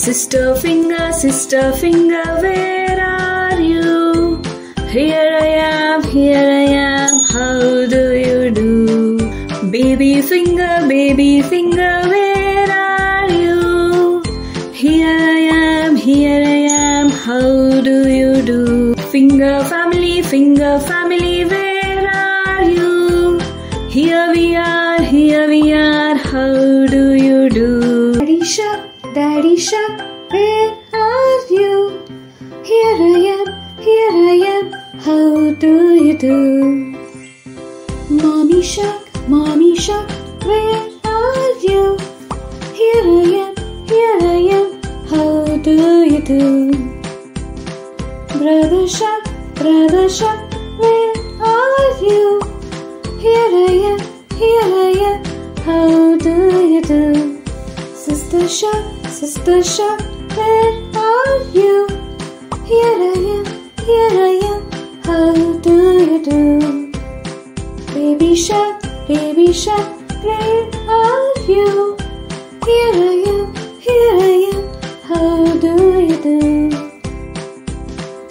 Sister finger, sister finger, where are you? Here I am, here I am, how do you do? Baby finger, baby finger, where are you? Here I am, here I am, how do you do? Finger family, finger family, daddy shark, where are you? Here I am, here I am, how do you do? Mommy shark, mommy shark, where are you? Here I am, here I am, how do you do? Brother shark, brother shark, where are you? Here I am, here I am, how do you do? Sister shark, sister shark, where are you? Here I am, here I am, how do you do? Baby shark, baby shark, where are you? Here I am, here I am, how do you do?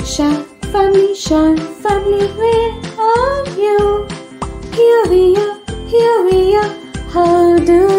Shark family, shark family, where are you? Here we are, here we are, how do?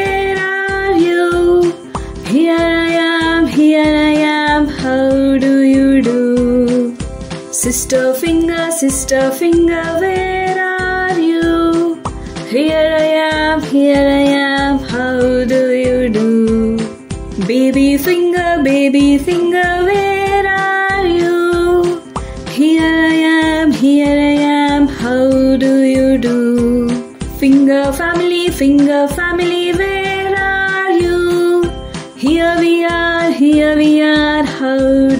Sister finger, sister finger, where are you? Here I am, here I am, how do you do? Baby finger, baby finger, where are you? Here I am, here I am, how do you do? Finger family, finger family, where are you? Here we are, here we are, how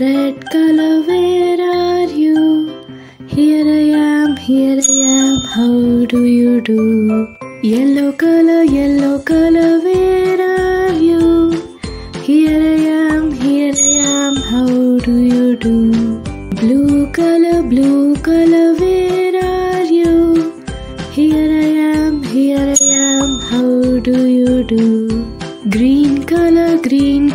red color, where are you? Here I am, here I am, how do you do? Yellow color, yellow color, where are you? Here I am, here I am, how do you do? Blue color, blue color, where are you? Here I am, here I am, how do you do? Green color, green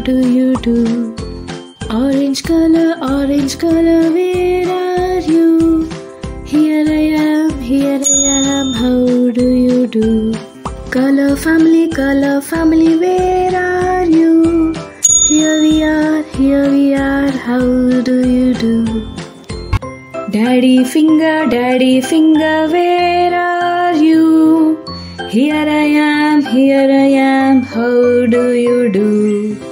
do you do? Orange color, orange color, where are you? Here I am, here I am, how do you do? Color family, color family, where are you? Here we are, here we are, how do you do? Daddy finger, daddy finger, where are you? Here I am, here I am, how do you do?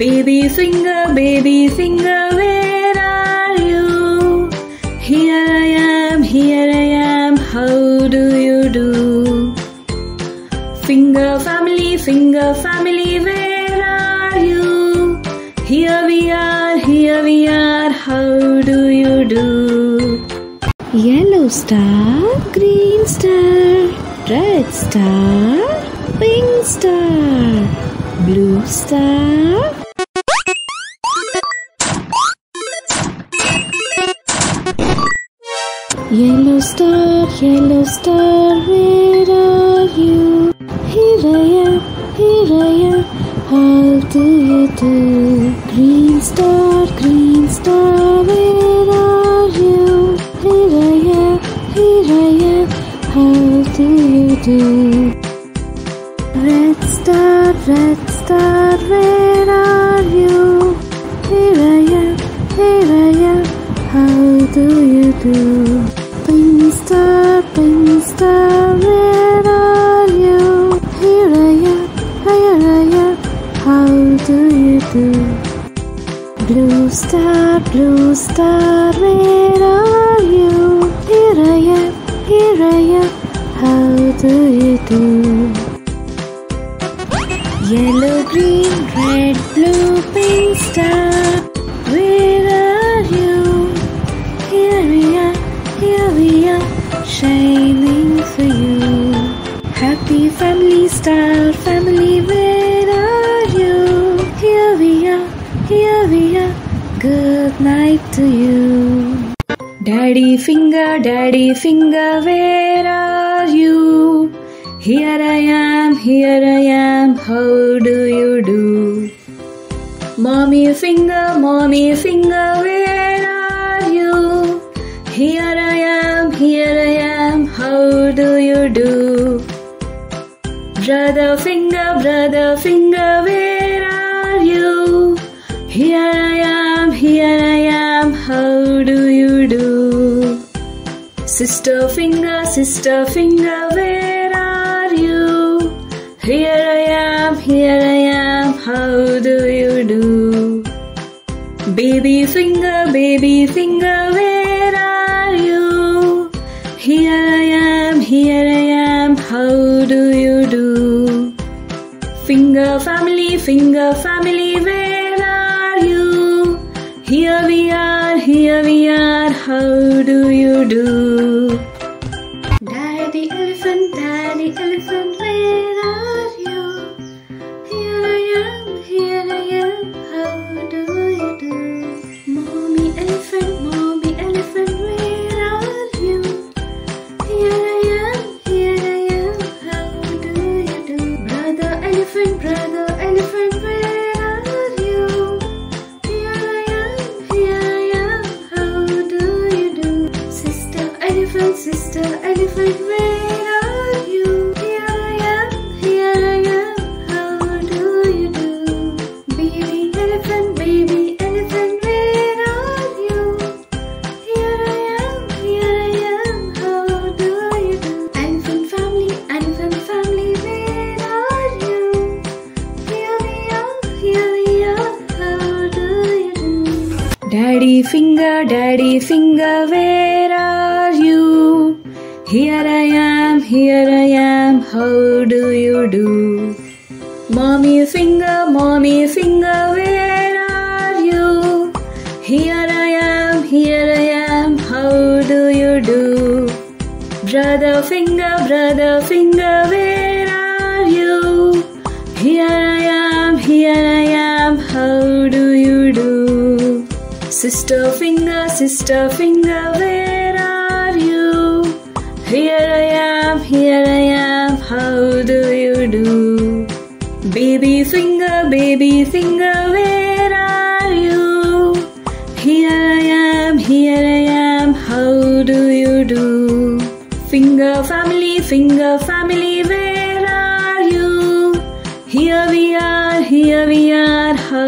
Baby singer, baby singer, where are you? Here I am, here I am, how do you do? Finger family, finger family, where are you? Here we are, here we are, how do you do? Yellow star, green star, red star, pink star, blue star, Yellow star, yellow star, where are you? Here I am, here I am, how do you do? Baby finger, baby finger, where are you? Here I am, here I am, how do you do? Finger family, finger family, where are you? Here we are, here we are, how do you do?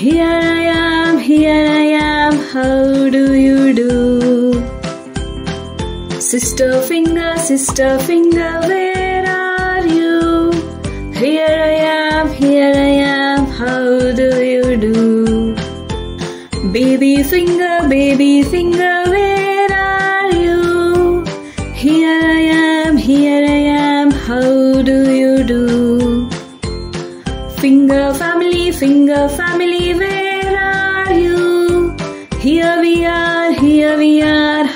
here I am, here I am, how do you do? Sister finger, sister finger, where are you? Here I am, here I am, how do you do? Baby finger, baby finger, where are you? Here I am, here I am, how do you do? Finger family, finger family.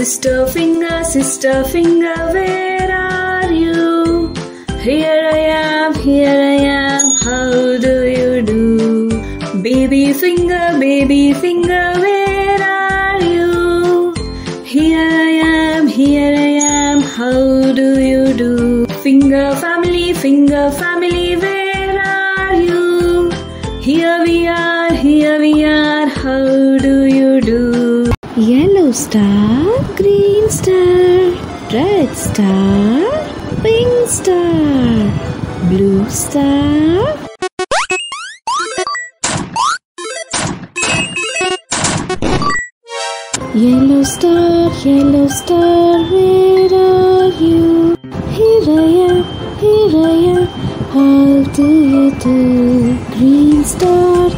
Sister finger, sister finger, where are you? Here I am, here I am, how do you do? Baby finger, baby finger, where are you? Here I am, here I am, how do you do? Finger family, finger family, Yellow star, green star, red star, pink star, blue star. Yellow star, yellow star, where are you? Here I am, here I am, how do you do? Green star,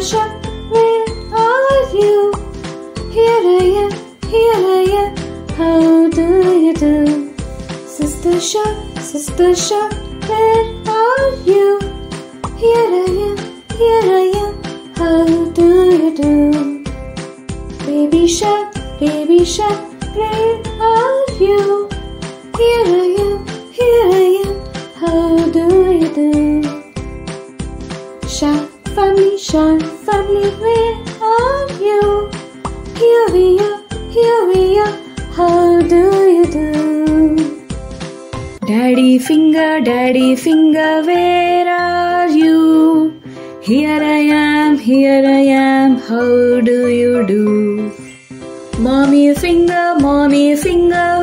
shark, where are you? Here I am, here I am, how do you do? Sister shark, sister shark, where are you? Here I am, here I am, how do you do? Baby shark, baby shark, where are you? Where are you? Here we are, here we are, how do you do? Daddy finger, daddy finger, where are you? Here I am, here I am, how do you do? Mommy finger, mommy finger,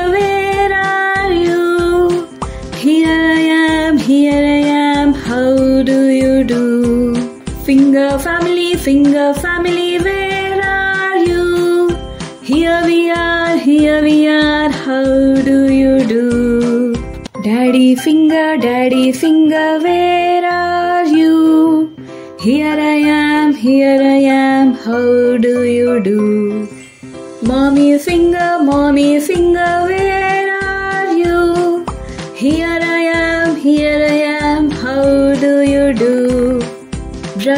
finger family, where are you? Here we are, here we are, how do you do? Daddy finger, daddy finger, where are you? Here I am, here I am, how do you do? Mommy finger, mommy finger, where are you? Here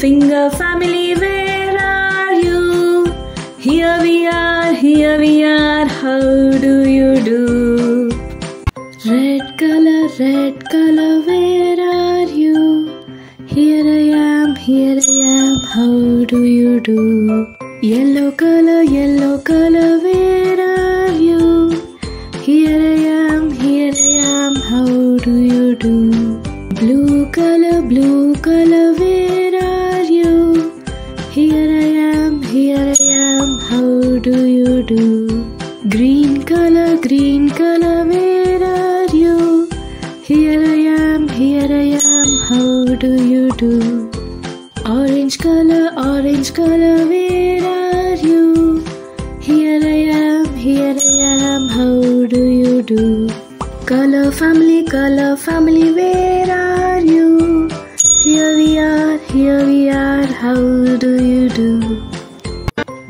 finger family, where are you? Here we are, here we are, how do you do? Red color, red color, where are you? Here I am, here I am, how do you do? Yellow color, yellow color, where are you? Here I am, here I am, how do you do? Do? Green color, green color, where are you? Here I am, here I am, how do you do? Orange color, orange color, where are you? Here I am, here I am, how do you do? Color family, color family, where are you? Here we are, here we are, how do you do?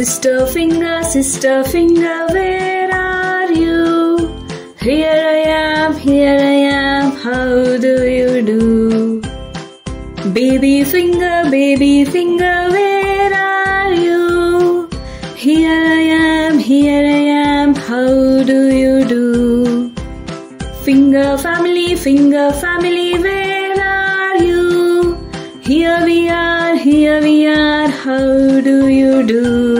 Sister finger, sister finger, where are you? Here I am, here I am, how do you do? Baby finger, baby finger, where are you? Here I am, here I am, how do you do? Finger family, finger family, where are you? Here we are, here we are, how do you do?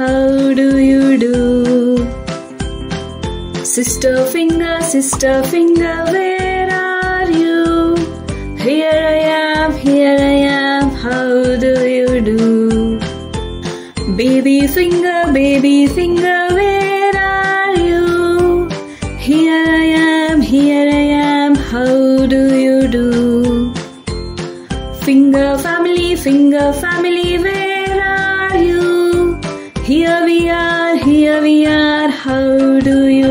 how do you do? Sister finger, sister finger, where are you? Here I am, here I am, how do you do? Baby finger, baby finger, where are you? Here I am, here I am, how do you do? Finger family, finger family,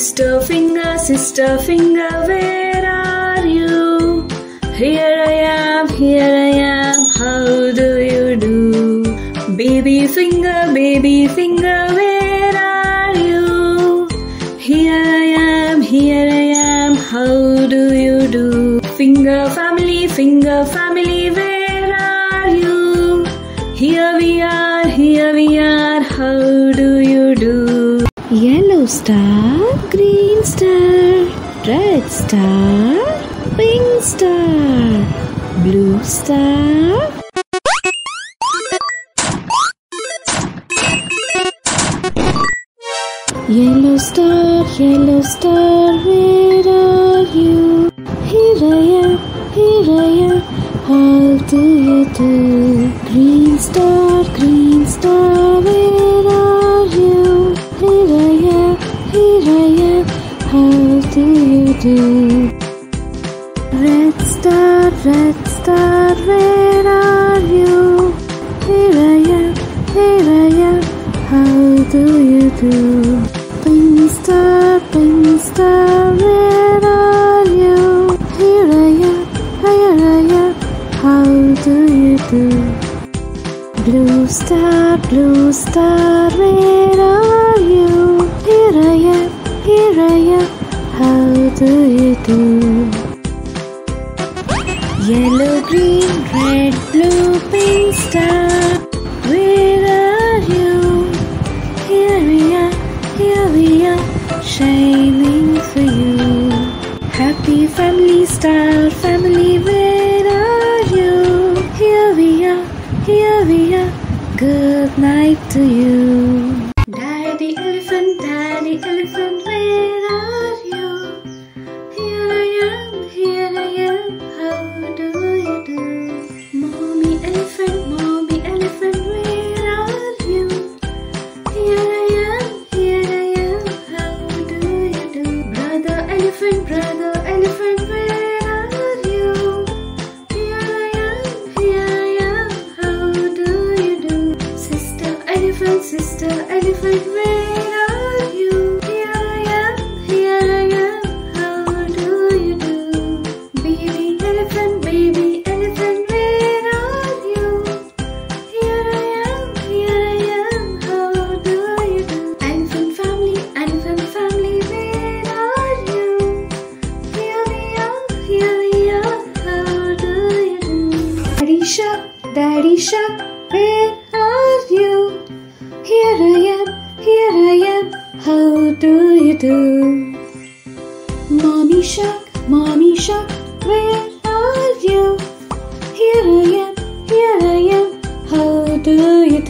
Sister finger, sister finger, where are you? Here I am, here I am, how do you do? Baby finger, baby finger, where are you? Here I am, here I am, how do you do? Finger family, finger family, Yellow star, green star, red star, pink star, blue star. Yellow star, yellow star, where are you? Here I am, here I am, how do you do? Green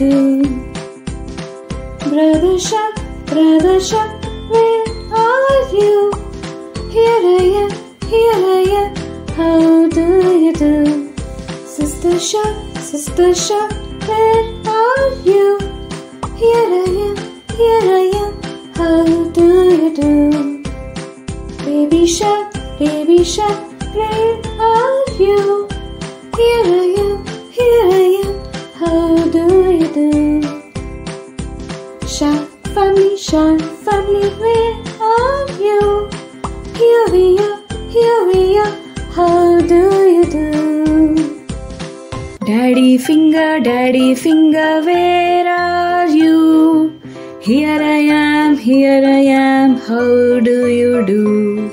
do? Brother shark, brother shark, where are you? Here I am, here I am, how do you do? Sister shark, sister shark, where are you? Here I am, here I am, how do you do? Baby shark, baby shark, where are you? Here I am, shark family, where are you? Here we are, here we are, how do you do? Daddy finger, daddy finger, where are you? Here I am, here I am, how do you do?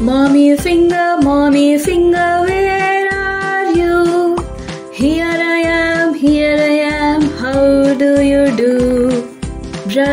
Mommy finger, mommy finger, where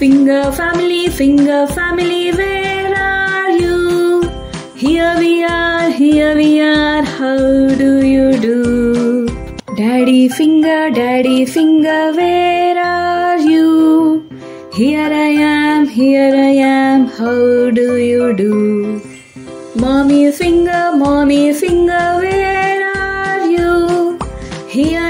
Finger family, finger family, where are you? Here we are, here we are, how do you do? Daddy finger, daddy finger, where are you? Here I am, here I am, how do you do? Mommy finger, mommy finger, where are you? Here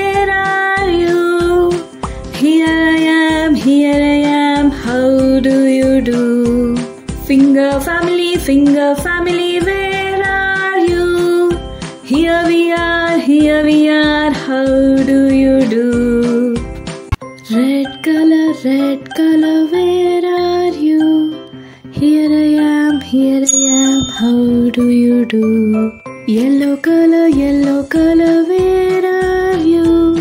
finger family, where are you? Here we are, here we are, how do you do? Red color, red color, where are you? Here I am, here I am, how do you do? Yellow color, yellow color, where are you?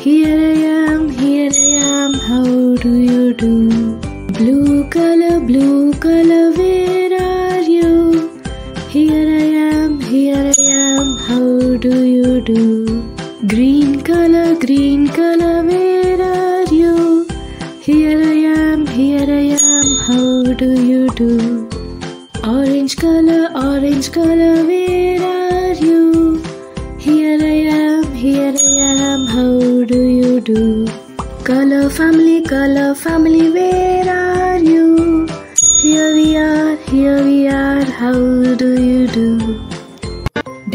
Here I am, here I am, how do you do? Do? Green color, green color, where are you? Here I am, here I am, how do you do? Orange color, orange color, where are you? Here I am, here I am, how do you do? Color family, color family, where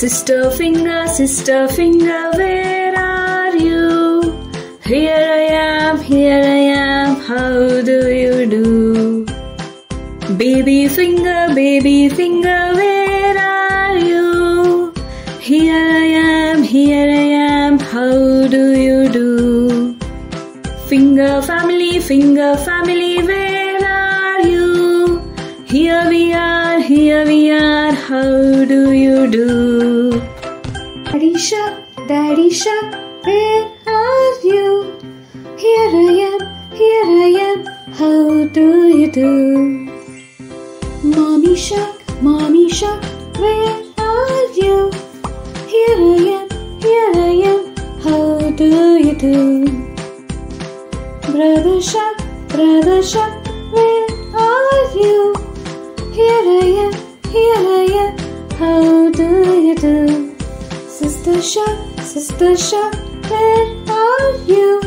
Sister finger, sister finger, where are you? Here I am, here I am, how do you do? Baby finger, baby finger, where are you? Here I am, here I am, how do you do? Finger family, finger family, where are you? Here we are, here we are, how do you do? Daddy shark, daddy shark, where are you? Here I am, here I am, how do you do? Mommy shark, mommy shark, where are you? Here I am, here I am, how do you do? Brother shark, brother shark, where are you? Here I am, here I am, how do you do? Sister shark, sister shark, where are you?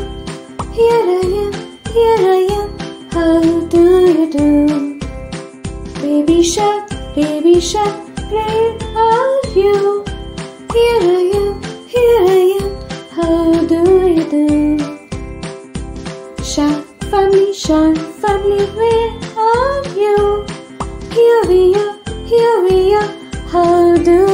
Here I am, here I am, how do you do? Baby shark, baby shark, where are you? Here I am, here I am, how do you do? Shark family, shark family, where are you? Here we are, here we are, how do?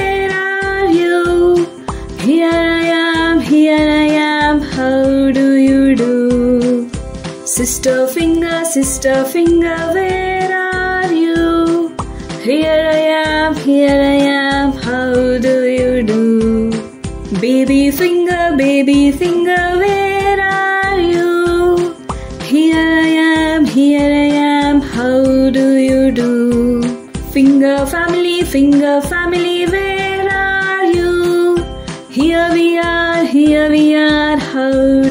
Sister finger, sister finger, where are you? Here I am, here I am, how do you do? Baby finger, baby finger, where are you? Here I am, here I am, how do you do? Finger family, finger family, where are you? Here we are, here we are, how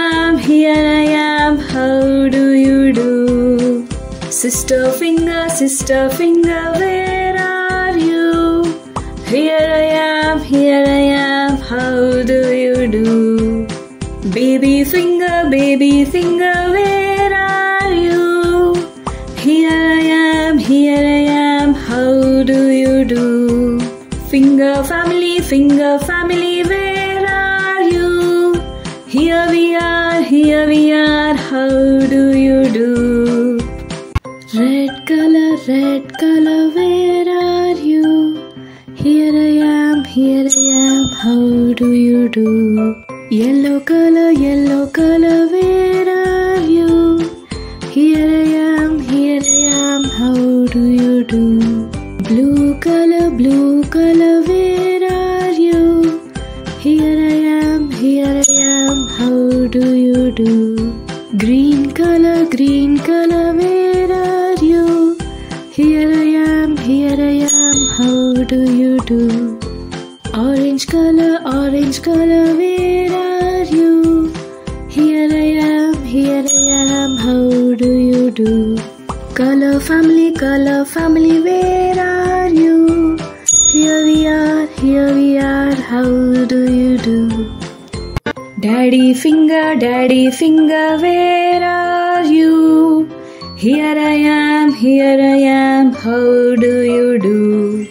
Sister finger, sister finger, where are you? Here I am, here I am, how do you do? Baby finger, baby finger, where are you? Here I am, here I am, how do you do? Finger family, finger family, where are you? Here we are, here we are, how red color, where are you? Here I am, here I am, how do you do? Yellow color, yellow color, where are you? Here I am, here I am, how do you do? Blue color, blue color, where are you? Here I am, here I am, how do you do? Green color, green how do you do? Orange color, orange color, where are you? Here I am, here I am, how do you do? Color family, color family, where are you? Here we are, here we are, how do you do? Daddy finger, daddy finger, where are you? Here I am, here I am, how do you do?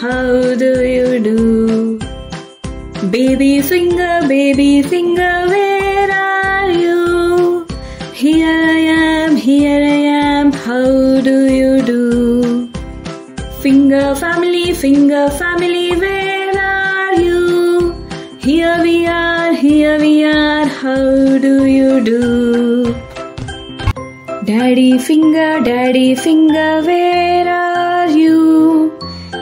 how do you do? Baby finger, baby finger, where are you? Here I am, here I am, how do you do? Finger family, finger family, where are you? Here we are, here we are, how do you do? Daddy finger, daddy finger, where?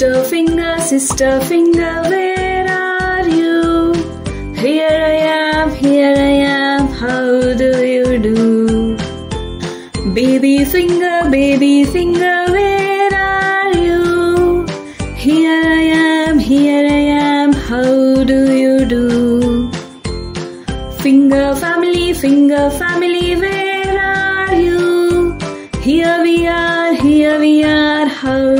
Sister finger, sister finger, where are you? Here I am, here I am, how do you do? Baby finger, baby finger, where are you? Here I am, here I am, how do you do? Finger family, finger family, where are you? Here we are, here we are, how?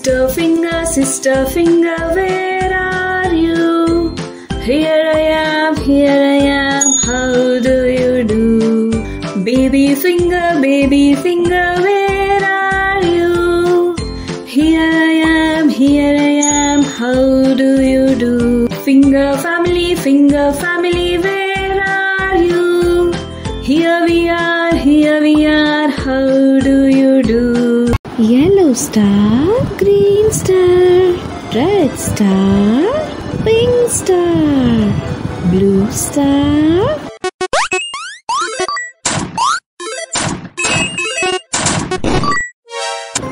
Sister finger, sister finger, where are you? Here I am, here I am, how do you do? Baby finger, baby finger, where are you? Here I am, here I am, how do you do? Finger family, finger family. Yellow star, green star, red star, pink star, blue star.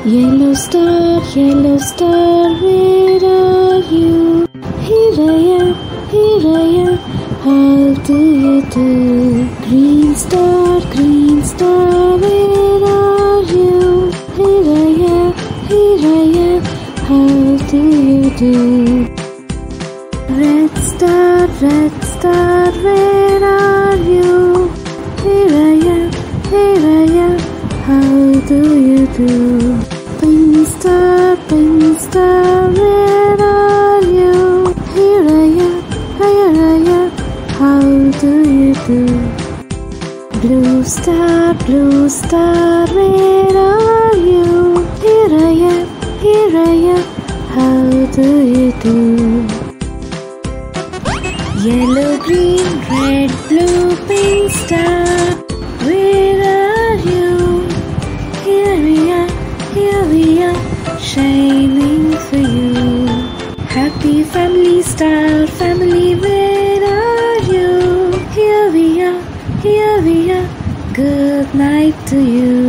Yellow star, yellow star, where are you? Here I am, here I am, how do you do? Green star, green star, where Red star, red star, where are you? Here I am, here I am, how do you do? Pink star, pink star, where are you? Here I am, here I am, how do you do? Blue star, blue star, where do? Yellow, green, red, blue, pink star. Where are you? Here we are, here we are, shining for you. Happy family star, family, where are you? Here we are, here we are, good night to you.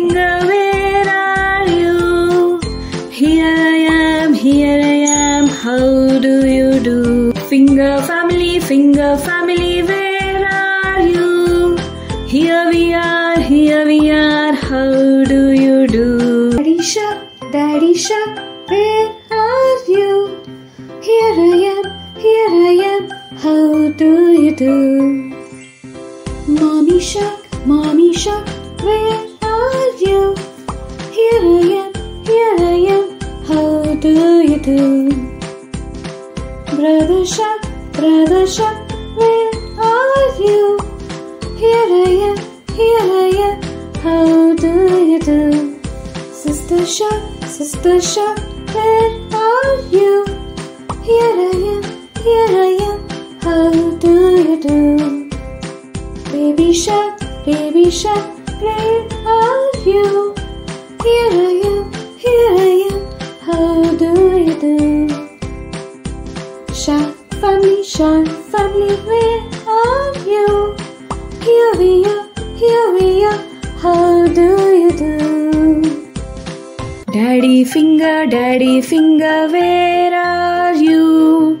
how do you do? Mommy shark, mommy shark, where are you? Here I am, here I am, how do you do? Brother shark, brother shark, where are you? Here I am, here I am, how do you do? Sister shark, sister shark, where are you? Here I am, here I am, how do you do? Baby shark, baby shark, where are you? Here I am, here I am, how do you do? Shark family, shark family, where are you? Here we are, here we are, how do you do? Daddy finger, daddy finger, where are you?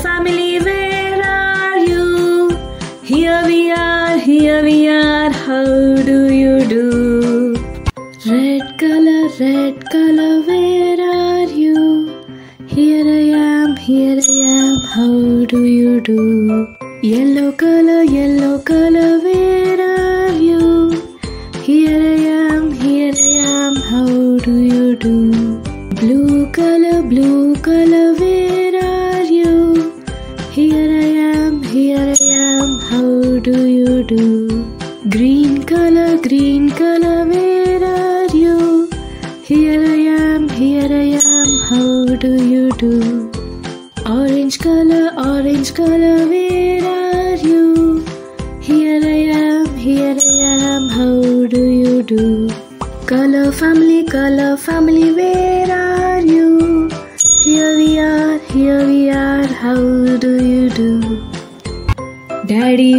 do you do? Yellow color,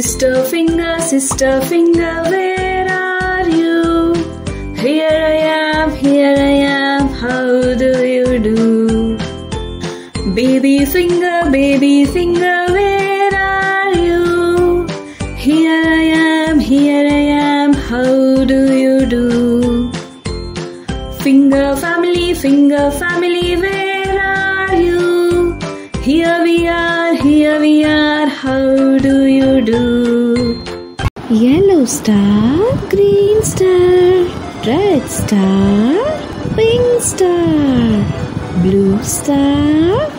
Sister finger, sister finger, where are you? Here I am, here I am, how do you do? Baby finger, baby finger, where are you? Here I am, here I am, how do you do? Finger family, finger family, where are you? Here we Yellow star, green star, red star, pink star, blue star.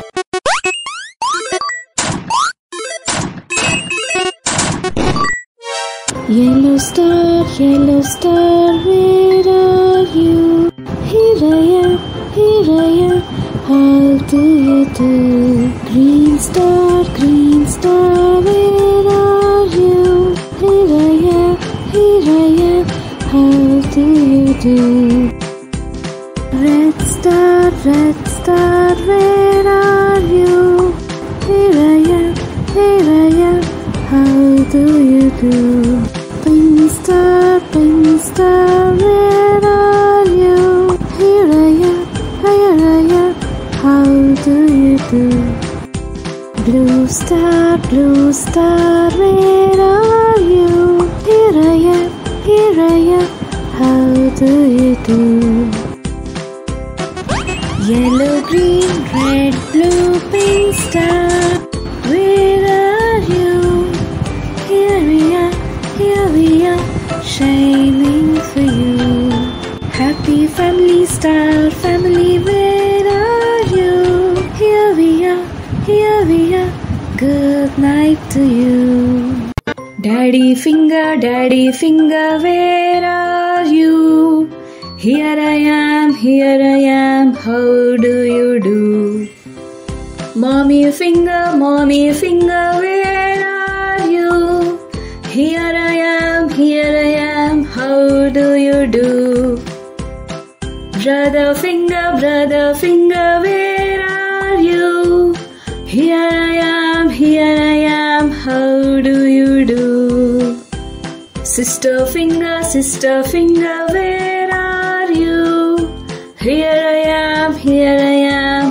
Yellow star, yellow star, where are you? Here I am, here I am, how do you do?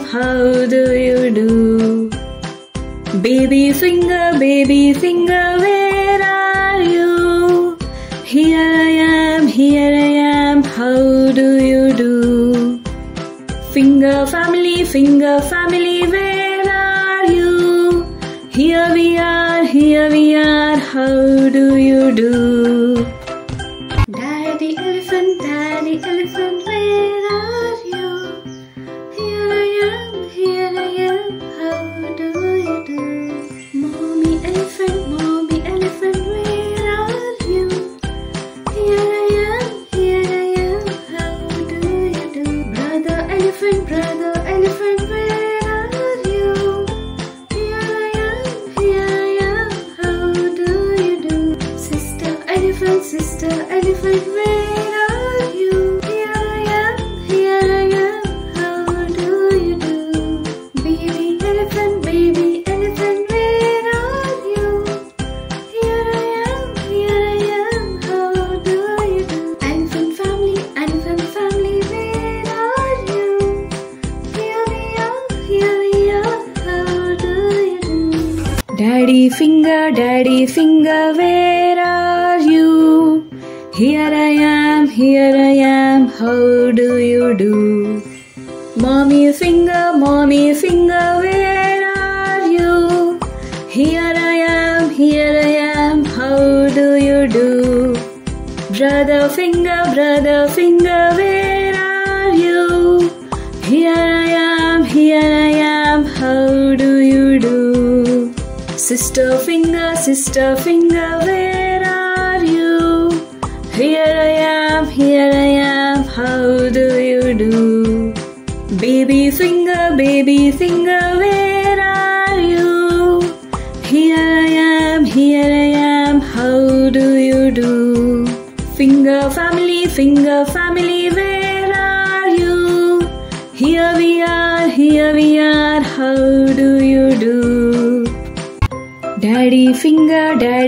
How do you do? Baby finger, baby finger, where are you? Here I am, here I am, how do you do? Finger family, finger family, where are you? Here we are, here we are, how do you do? Daddy elephant, where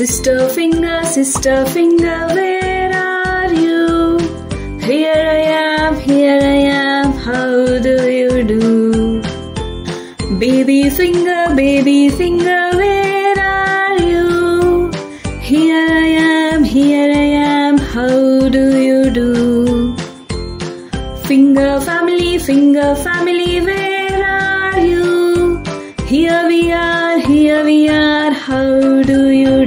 Sister finger, sister finger, where are you? Here I am, here I am, how do you do? Baby finger, baby finger, where are you? Here I am, here I am, how do you do? Finger family, finger family, where are you? Here we are,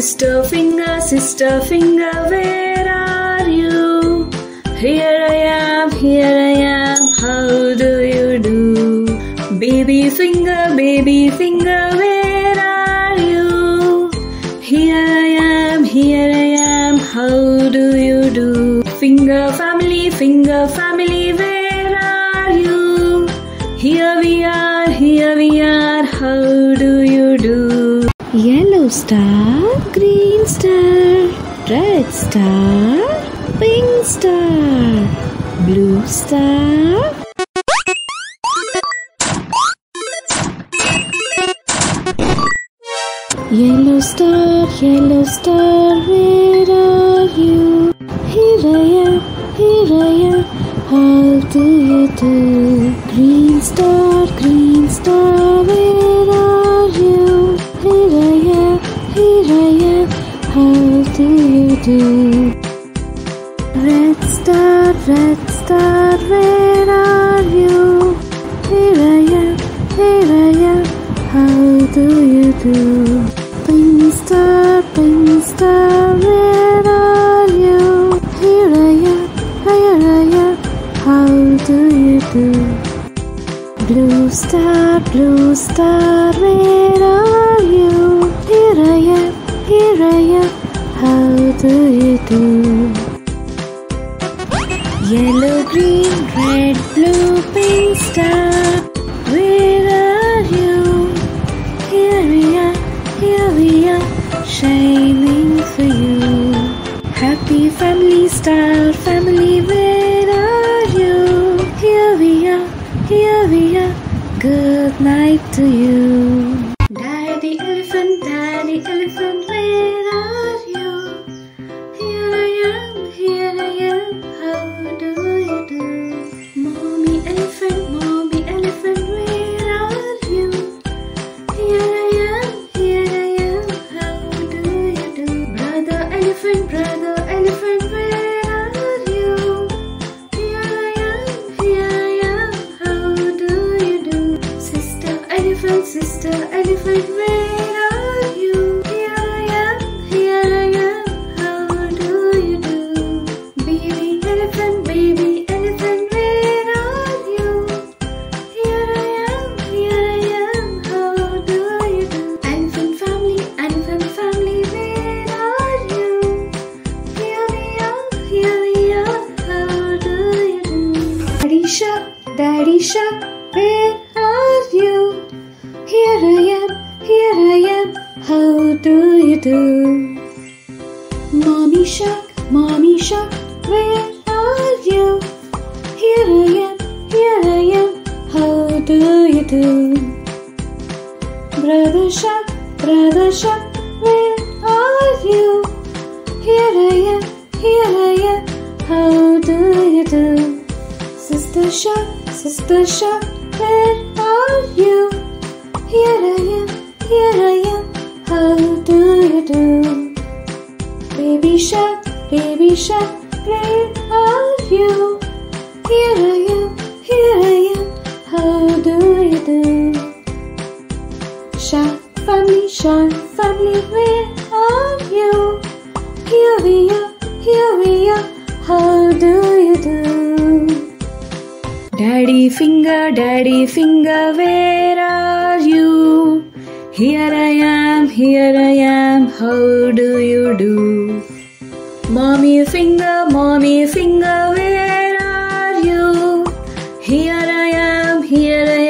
Sister finger, sister finger, where are you? Here I am, here I am, how do you do? Baby finger, baby finger, where are you? Here I am, here I am, how do you do? Finger family, finger family, Yellow star, green star, red star, pink star, blue star. Yellow star, yellow star, where are you? Here I am, here I am, how do you do? Green star, green star, do? Red star, red star, where are you? Here I am, here I am, how do you do? Pink star, pink star, where are you? Here I am, here I am, how do you do? Blue star, blue star, where you? Here I Brother shark, brother shark, where are you? Here I am, here I am. How do you do? Sister shark, sister shark, where are you? Here I am, here I am. How do you do? Baby shark, baby shark, where are you? Here I am, here I am. How do you do? Family, shark family, where are you? Here we are, here we are. How do you do? Daddy finger, daddy finger, where are you? Here I am, here I am. How do you do? Mommy finger, mommy finger, where are you? Here I am, here I am.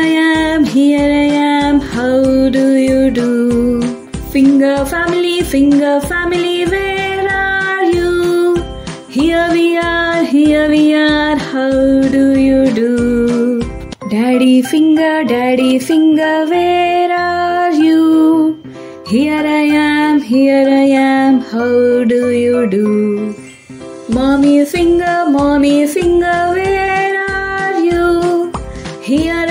Finger family, finger family, where are you? Here we are, here we are. How do you do? Daddy finger, daddy finger, where are you? Here I am, here I am. How do you do? Mommy finger, mommy finger, where are you? Here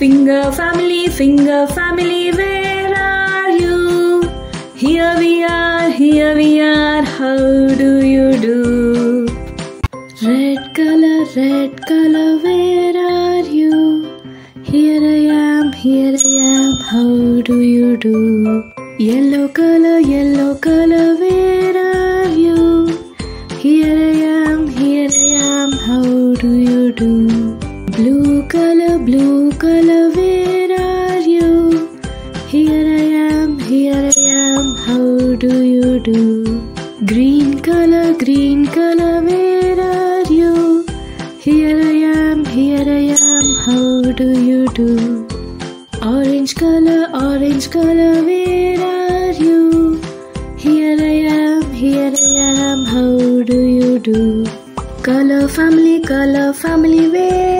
Finger family, finger family, where are you? Here we are, here we are. How do you do? Red color, red color, where are you? Here I am, here I am. How do you do? Yellow color, yellow color, where are you? Here I am, here I am. How do you do? Blue color, blue color, where are you? Here I am, here I am. How do you do? Green color, green color, where are you? Here I am, here I am. How do you do? Orange color, orange color, where are you? Here I am, here I am. How do you do? Color family, color family, where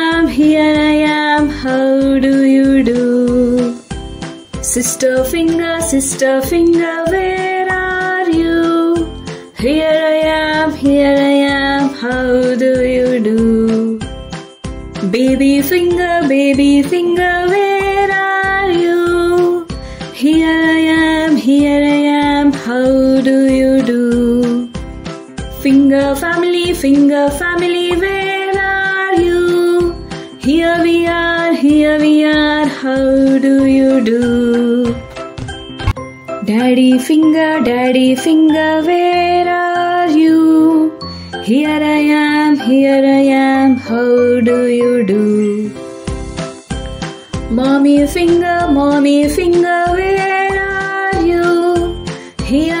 here I am, how do you do? Sister finger, sister finger, where are you? Here I am, here I am, how do you do? Baby finger, baby finger, where are you? Here I am, here I am, how do you do? Finger family, finger family, where? Here we are, here we are, how do you do? Daddy finger, daddy finger, where are you? Here I am, here I am, how do you do? Mommy finger, mommy finger, where are you? Here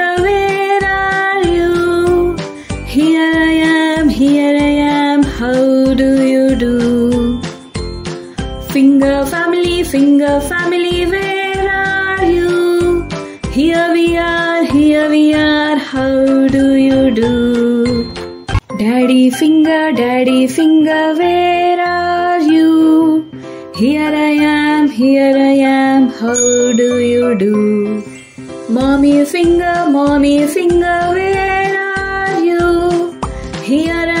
finger family, where are you? Here we are, here we are, how do you do? Daddy finger, daddy finger, where are you? Here I am, here I am, how do you do? Mommy finger, mommy finger, where are you? Here I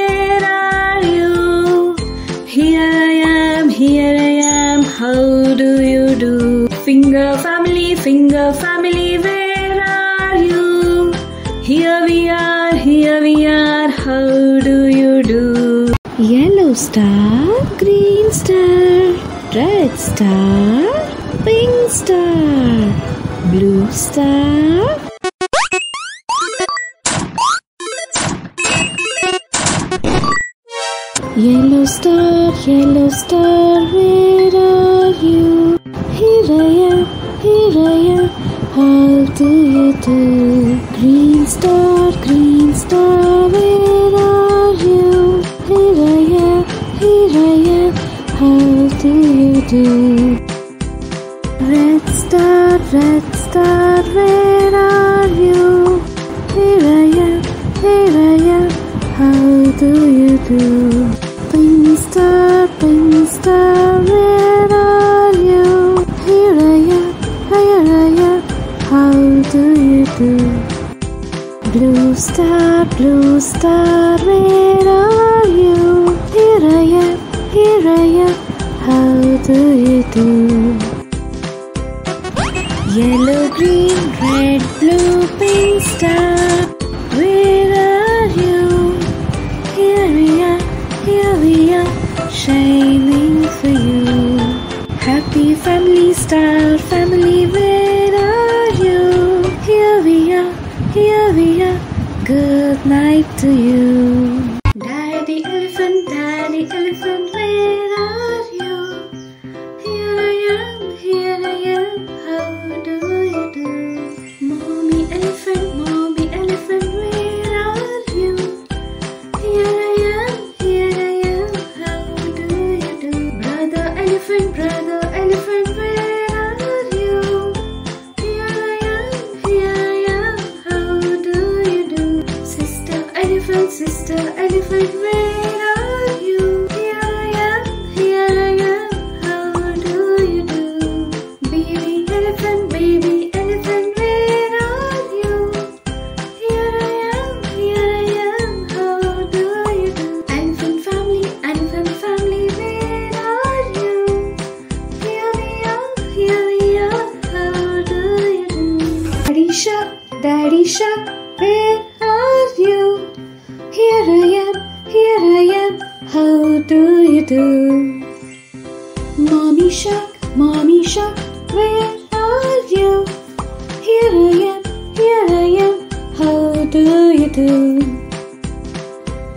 finger family, where are you? Here we are, here we are, how do you do? Yellow star, green star, red star, pink star, blue star. Yellow star, yellow star, where are you? Here I am, here I am, how do you do? Green star, green star, where are you? Here I am, here I am, how do you do? Red star, red star, where are you? Here I am, here I am, how do you do? Blue star, where are you? Here I am, here I am, how do you do? To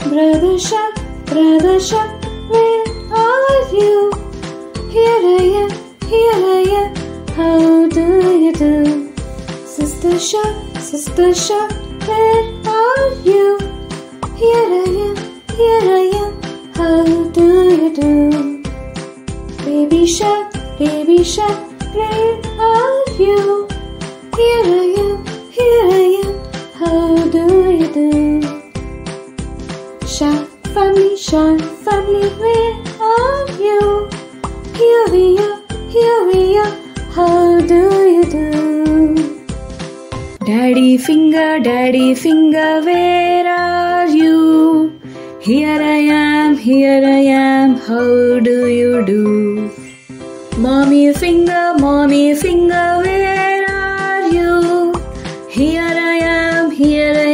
Brother shark, brother shark, where are you? Here I am, here I am. How do you do? Sister shark, sister shark, where are you? Here I am, here I am. How do you do? Baby shark, baby shark, where are you? Here I family, where are you? Here we are, here we are. How do you do? Daddy finger, daddy finger, where are you? Here I am, here I am, how do you do? Mommy finger, mommy finger, where are you? Here I am, here I am,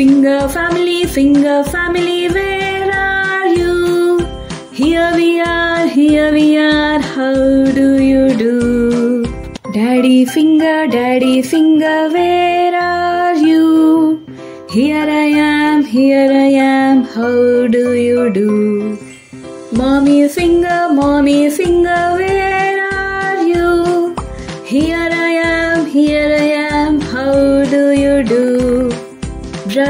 Finger family, finger family, where are you? Here we are, here we are, how do you do? Daddy finger, daddy finger, where are you? Here I am, here I am, how do you do? Mommy finger, mommy finger, where are you? Here I am, here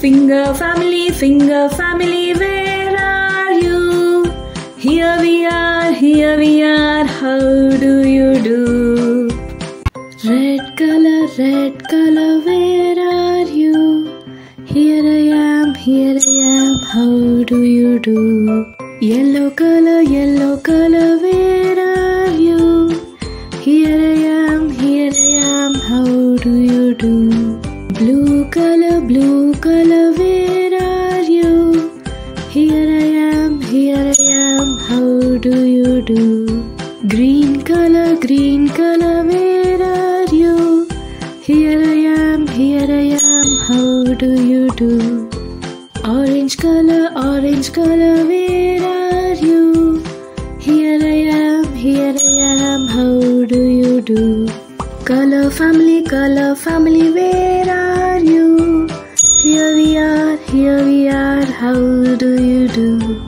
Finger family, finger family, where are you? Here we are, here we are, how do you do? Red color, red color, where are you? Here I am, here I am, how do you do? Yellow color, yellow color, where are you? Here I am, here I am, how do you do? Blue color, blue Green color, green color, where are you? Here I am, here I am, how do you do? Orange color, orange color, where are you? Here I am, here I am, how do you do? Color family, color family, where are you? Here we are, here we are, how do you do?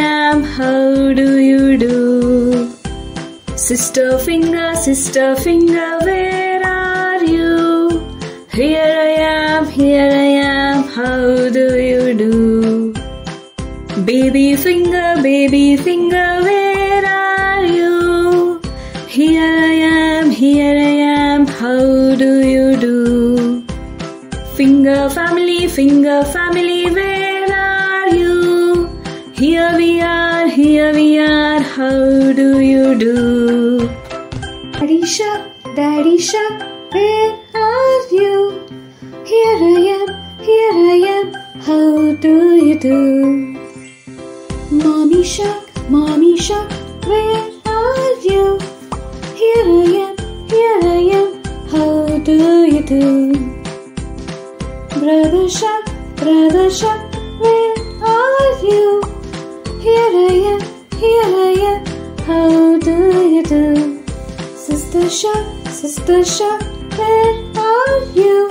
Sister finger, sister finger, where are you? Here I am, here I am, how do you do? Baby finger, baby finger, where are you? Here I am, here I am, how do you do? Finger family, finger family, where are you? Here we are, here we are, how do you do? Daddy shark, where are you? Here I am, here I am, how do you do? Mommy shark, mommy shark, where sister shark, where are you?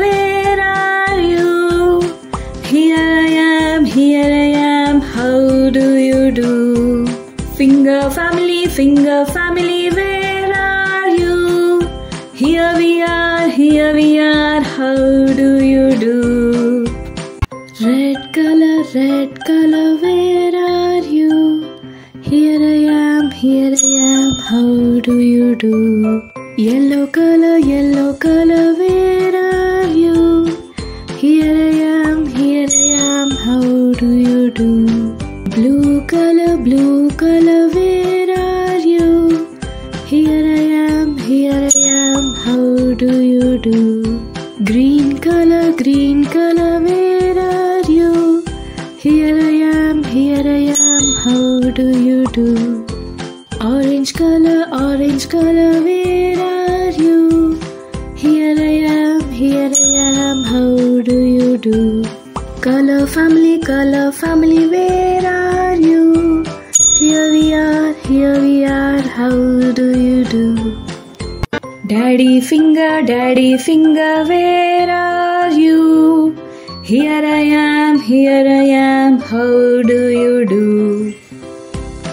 how do you do? Yellow color, yellow color, where are you? Here I am, here I am, how do you do? Blue color, blue color, where are you? Here I am, here I am, how do you do? Green color, green color, where are you? Here I am, here I am, how do you do? Color, where are you? Here I am, here I am, how do you do? Color family, color family, where are you? Here we are, here we are, how do you do? Daddy finger, daddy finger, where are you? Here I am, here I am, how do you do?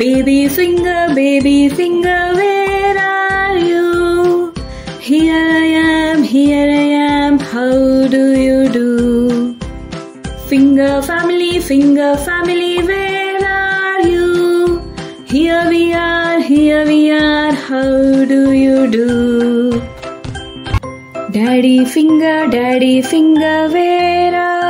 Baby finger, baby finger, where are you? Here I am, here I am, how do you do? Finger family, finger family, where are you? Here we are, here we are, how do you do? Daddy finger, daddy finger, where are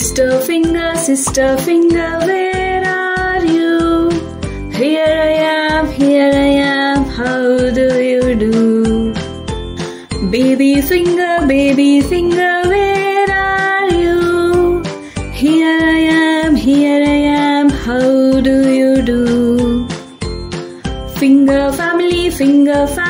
Sister finger, sister finger, where are you? Here I am, here I am, how do you do? Baby finger, baby finger, where are you? Here I am, here I am, how do you do? Finger family, finger family,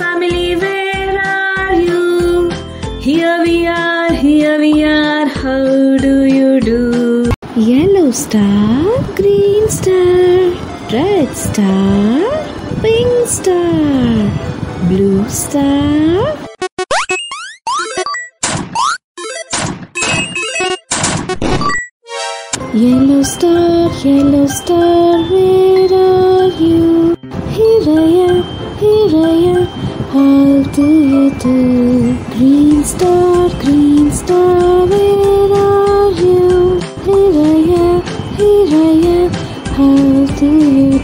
Yellow star, green star, red star, pink star, blue star. Yellow star, yellow star, where are you? Here I am, here I am, how do you do? Green star, green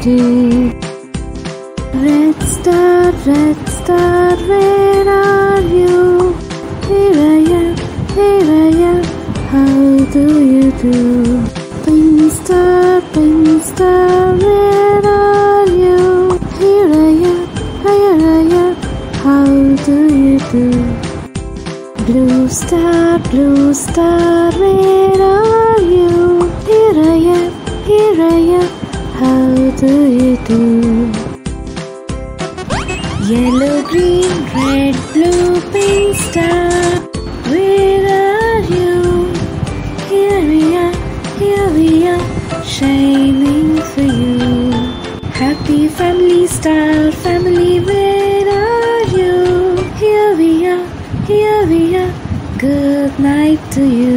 do? Red star, red star, where are you? Here I am, here I am, how do you do? Yellow, green, red, blue, pink star, where are you? Here we are, here we are, shining for you. Happy family star, family, where are you? Here we are, here we are, good night to you.